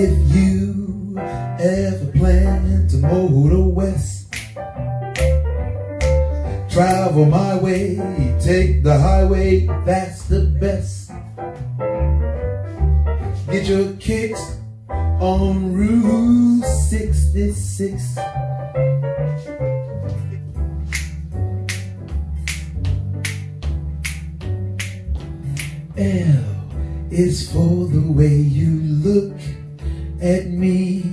If you ever plan to motor west, travel my way, take the highway, that's the best. Get your kicks on Route 66. L is for the way you look at me.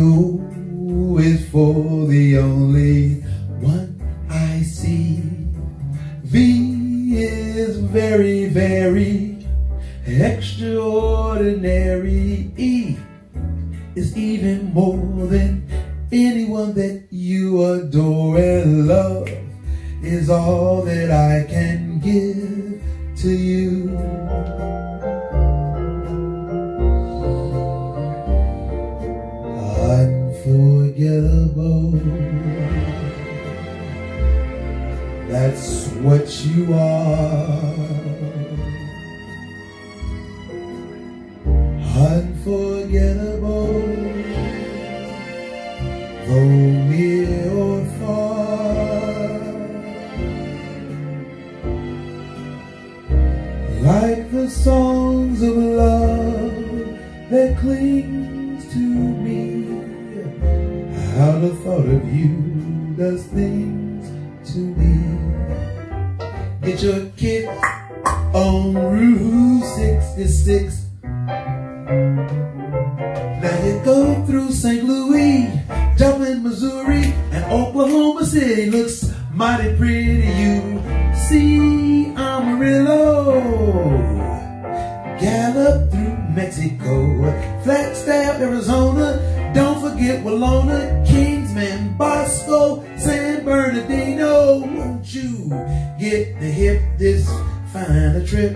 O is for the only one I see. V is very, very extraordinary. E is even more than anyone that you adore and love is all that I can give to you. Unforgettable. That's what you are. Unforgettable. Though near or far. Like the songs of love that clings to me. How the thought of you does things to me. Get your kid on Route 66. Now you go through St. Louis, Dublin, Missouri, and Oklahoma City. Looks mighty pretty. You see Amarillo. Gallop through Mexico, Flagstaff, Arizona. Don't forget Walona, Kingsman, Bosco, San Bernardino. Won't you get the hip this fine a trip?